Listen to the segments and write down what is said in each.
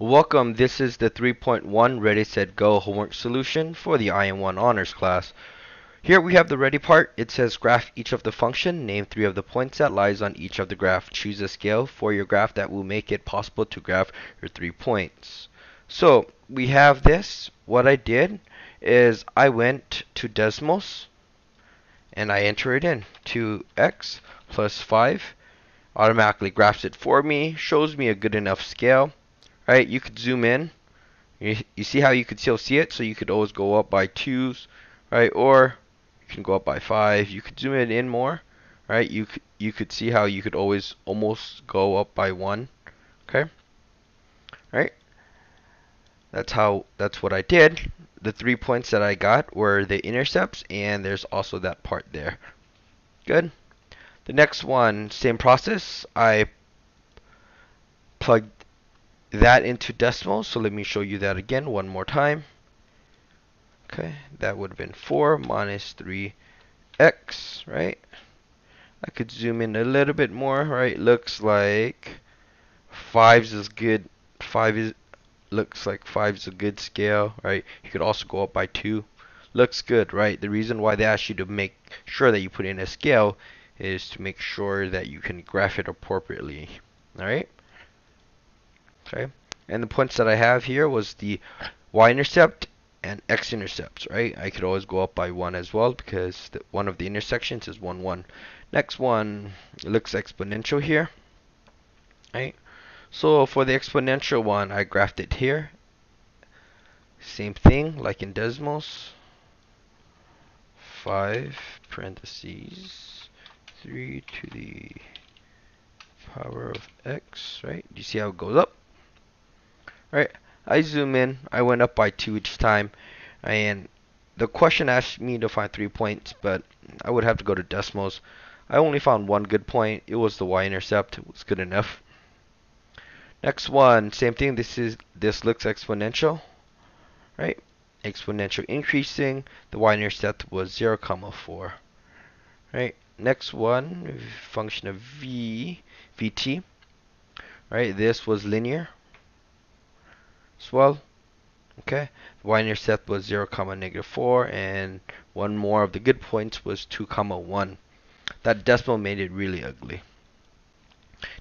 Welcome, this is the 3.1 Ready Set Go homework solution for the IM1 Honors class. Here we have the ready part. It says graph each of the function, name three of the points that lies on each of the graph. Choose a scale for your graph that will make it possible to graph your three points. So we have this. What I did is I went to Desmos and I enter it in. 2x plus 5 automatically graphs it for me, shows me a good enough scale right? You could zoom in. You, you see how you could still see it, so you could always go up by twos, right? Or you can go up by five. You could zoom it in more, right? You you could see how you could always almost go up by one, okay? Right? That's how. That's what I did. The three points that I got were the intercepts, and there's also that part there. Good. The next one, same process. I plugged that into Desmos. So let me show you that again one more time. Okay, that would have been 4 minus 3x, right? I could zoom in a little bit more, right? Looks like 5 is good. 5 is looks like 5 is a good scale, right? You could also go up by 2. Looks good, right? The reason why they ask you to make sure that you put in a scale is to make sure that you can graph it appropriately. Alright? Okay? And the points that I have here was the y-intercept and x-intercepts right? I could always go up by one as well because the, one of the intersections is 1 1 next one looks exponential here right? So for the exponential one I graphed it here. Same thing like in Desmos 5 parentheses 3 to the power of x right? Do you see how it goes up Right, I zoom in, I went up by 2 each time, and the question asked me to find 3 points, but I would have to go to decimals. I only found one good point, it was the y-intercept, it was good enough. Next one, same thing, this is this looks exponential, right? Exponential increasing, the y-intercept was 0, comma 4. Right, next one, function of v, vt, right? This was linear, as well. Okay, y-intercept was 0, comma negative 4, and one more of the good points was 2, comma 1. That decimal made it really ugly.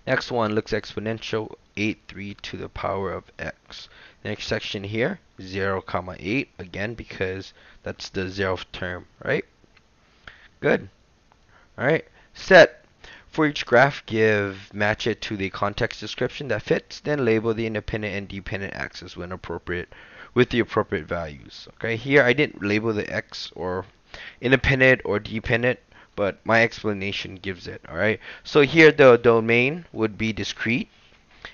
Next one looks exponential 8, 3 to the power of x. Next section here, 0, comma 8, again because that's the zeroth term, right? Good. Alright, set for each graph, give match it to the context description that fits, then label the independent and dependent axis when appropriate with the appropriate values. Okay, here I didn't label the x or independent or dependent, but my explanation gives it. Alright, so here the domain would be discrete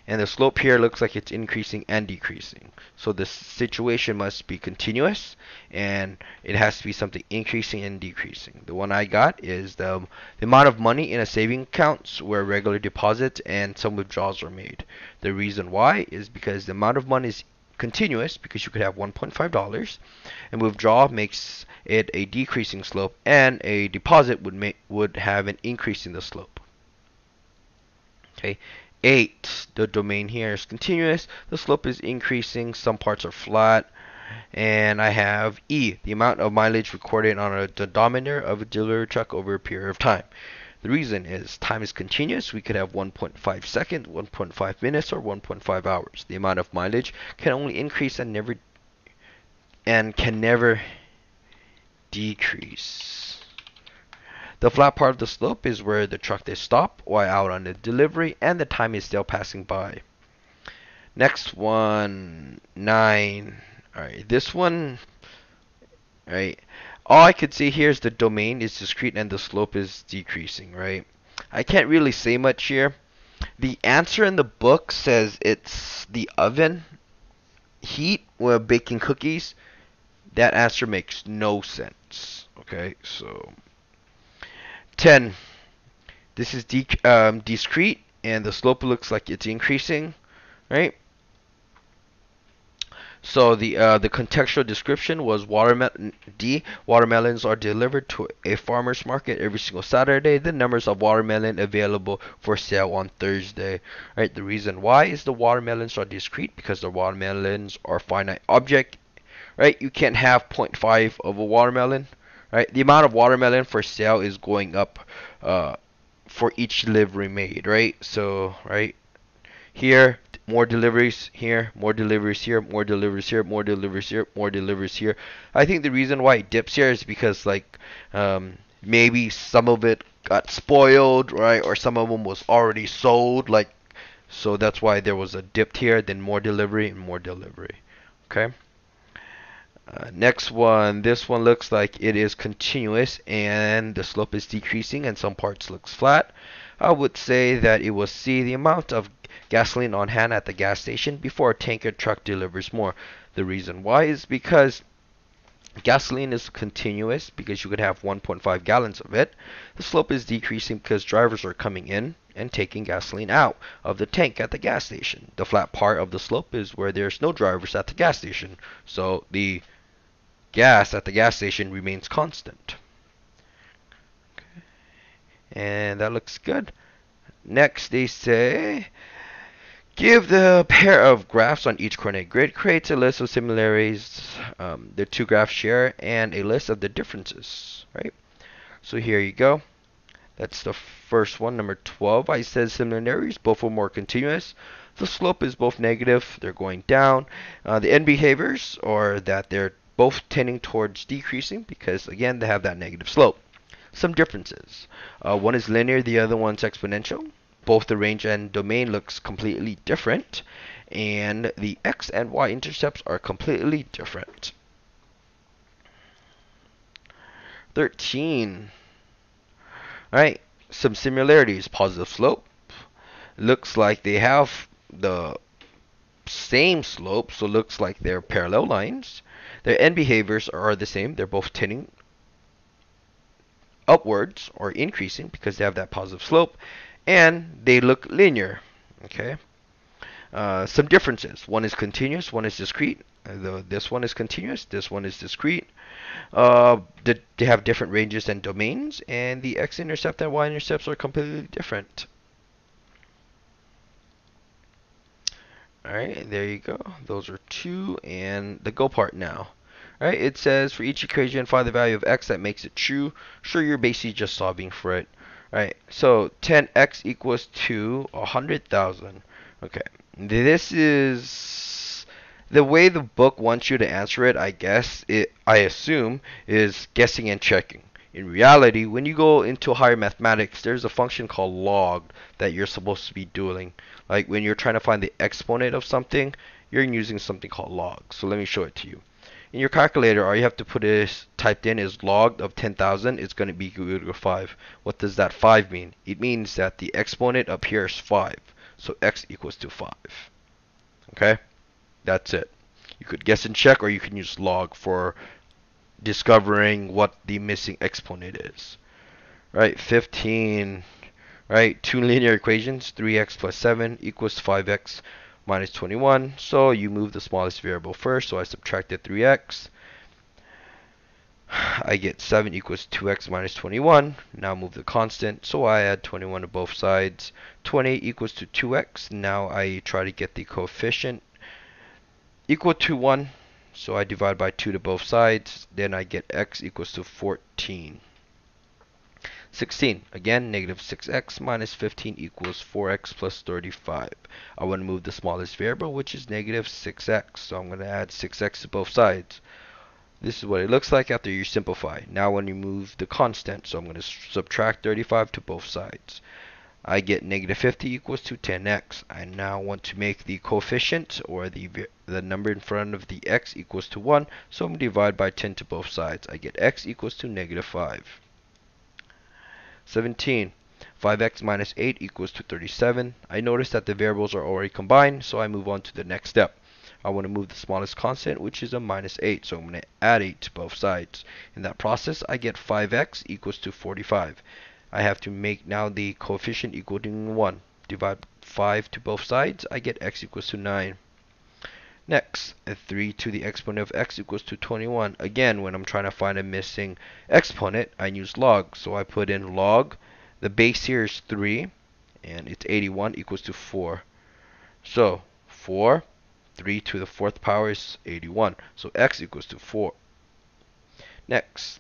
and the slope here looks like it's increasing and decreasing. So the situation must be continuous and it has to be something increasing and decreasing. The one I got is the, the amount of money in a saving accounts where regular deposits and some withdrawals are made. The reason why is because the amount of money is continuous because you could have $1.5 and withdraw makes it a decreasing slope and a deposit would make would have an increase in the slope. Okay, 8. The domain here is continuous. The slope is increasing. Some parts are flat. And I have E, the amount of mileage recorded on a odometer of a delivery truck over a period of time. The reason is time is continuous. We could have 1.5 seconds, 1.5 minutes, or 1.5 hours. The amount of mileage can only increase and never and can never decrease. The flat part of the slope is where the truck is stopped while out on the delivery and the time is still passing by. Next one, 9. Alright, this one, right, all I could see here is the domain is discrete and the slope is decreasing, right? I can't really say much here. The answer in the book says it's the oven heat when baking cookies. That answer makes no sense. Okay, so 10. This is um, discrete, and the slope looks like it's increasing, right? So the uh, the contextual description was watermelon D. Watermelons are delivered to a farmer's market every single Saturday. The numbers of watermelon available for sale on Thursday. Right. The reason why is the watermelons are discrete because the watermelons are finite object. Right. You can't have 0.5 of a watermelon. Right. The amount of watermelon for sale is going up uh, for each delivery made. Right. So right here more deliveries here, more deliveries here, more deliveries here, more deliveries here, more deliveries here. I think the reason why it dips here is because like um, maybe some of it got spoiled, right, or some of them was already sold, like so that's why there was a dip here, then more delivery and more delivery. Okay. Uh, next one, this one looks like it is continuous and the slope is decreasing and some parts looks flat. I would say that it will see the amount of gasoline on hand at the gas station before a tanker truck delivers more. The reason why is because gasoline is continuous because you could have 1.5 gallons of it. The slope is decreasing because drivers are coming in and taking gasoline out of the tank at the gas station. The flat part of the slope is where there's no drivers at the gas station. So the gas at the gas station remains constant. Okay. And that looks good. Next, they say Give the pair of graphs on each coordinate grid. Creates a list of similarities um, the two graphs share and a list of the differences. Right. So here you go. That's the first one, number 12. I said similarities, both are more continuous. The slope is both negative, they're going down. Uh, the end behaviors are that they're both tending towards decreasing because, again, they have that negative slope. Some differences. Uh, one is linear, the other one's exponential both the range and domain looks completely different and the x and y intercepts are completely different. 13. Alright, some similarities. Positive slope. Looks like they have the same slope, so looks like they're parallel lines. Their end behaviors are the same. They're both tending upwards or increasing because they have that positive slope and they look linear. Okay. Uh, some differences. One is continuous, one is discrete. Uh, the, this one is continuous, this one is discrete. Uh, they, they have different ranges and domains, and the x-intercept and y-intercepts are completely different. Alright, there you go. Those are two, and the go part now. Alright, it says for each equation, find the value of x that makes it true. Sure, you're basically just solving for it. Right, so 10x equals to 100,000. Okay, this is the way the book wants you to answer it, I guess, it, I assume, is guessing and checking. In reality, when you go into higher mathematics, there's a function called log that you're supposed to be doing. Like when you're trying to find the exponent of something, you're using something called log. So let me show it to you in your calculator, all you have to put is typed in is log of 10,000. It's going to be equal to 5. What does that 5 mean? It means that the exponent up here is 5. So x equals to 5. Okay? That's it. You could guess and check, or you can use log for discovering what the missing exponent is. Right? 15. Right? Two linear equations. 3x plus 7 equals 5x minus 21. So you move the smallest variable first. So I subtracted 3x. I get 7 equals 2x minus 21. Now move the constant. So I add 21 to both sides. 28 equals to 2x. Now I try to get the coefficient equal to 1. So I divide by 2 to both sides. Then I get x equals to 14. 16. Again, negative 6x minus 15 equals 4x plus 35. I want to move the smallest variable, which is negative 6x. So I'm going to add 6x to both sides. This is what it looks like after you simplify. Now when you move the constant, so I'm going to subtract 35 to both sides. I get negative 50 equals to 10x. I now want to make the coefficient or the the number in front of the x equals to 1. So I'm going to divide by 10 to both sides. I get x equals to negative 5. 17. 5x minus 8 equals to 37. I notice that the variables are already combined, so I move on to the next step. I want to move the smallest constant, which is a minus 8, so I'm going to add 8 to both sides. In that process, I get 5x equals to 45. I have to make now the coefficient equal to 1. Divide 5 to both sides, I get x equals to 9. Next, 3 to the exponent of x equals to 21. Again, when I'm trying to find a missing exponent, I use log. So I put in log. The base here is 3, and it's 81 equals to 4. So 4, 3 to the fourth power is 81. So x equals to 4. Next,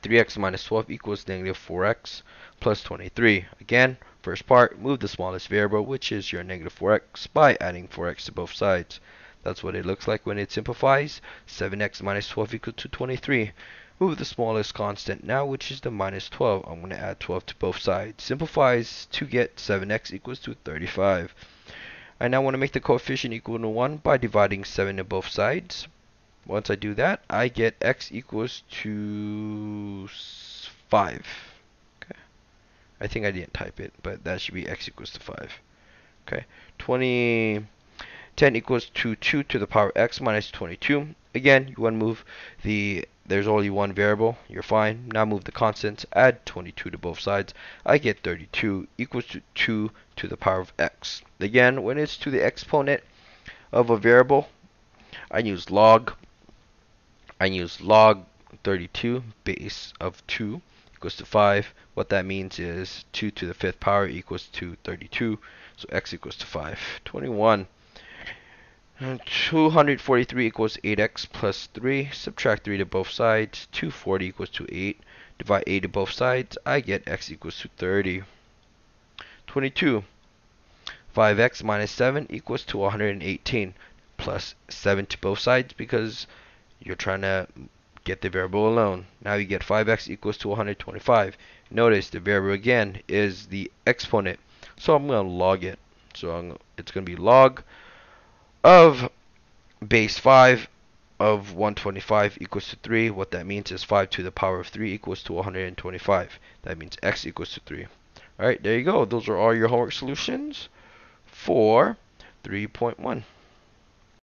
3x minus 12 equals negative 4x plus 23. Again, first part, move the smallest variable, which is your negative 4x, by adding 4x to both sides. That's what it looks like when it simplifies. 7x minus 12 equals to 23. Move the smallest constant now, which is the minus 12. I'm going to add 12 to both sides. Simplifies to get 7x equals to 35. I now want to make the coefficient equal to 1 by dividing 7 to both sides. Once I do that, I get x equals to 5. Okay. I think I didn't type it, but that should be x equals to 5. Okay. 20, 10 equals to 2 to the power of x minus 22. Again, you want to move the, there's only one variable, you're fine. Now move the constants, add 22 to both sides. I get 32 equals to 2 to the power of x. Again, when it's to the exponent of a variable, I use log I use log 32 base of 2 equals to 5. What that means is 2 to the fifth power equals to 32. So x equals to 5. 21. 243 equals 8x plus 3. Subtract 3 to both sides. 240 equals to 8. Divide 8 to both sides. I get x equals to 30. 22. 5x minus 7 equals to 118 plus 7 to both sides because you're trying to get the variable alone. Now you get 5x equals to 125. Notice the variable again is the exponent. So I'm going to log it. So I'm, it's going to be log of base 5 of 125 equals to 3. What that means is 5 to the power of 3 equals to 125. That means x equals to 3. Alright, there you go. Those are all your homework solutions for 3.1.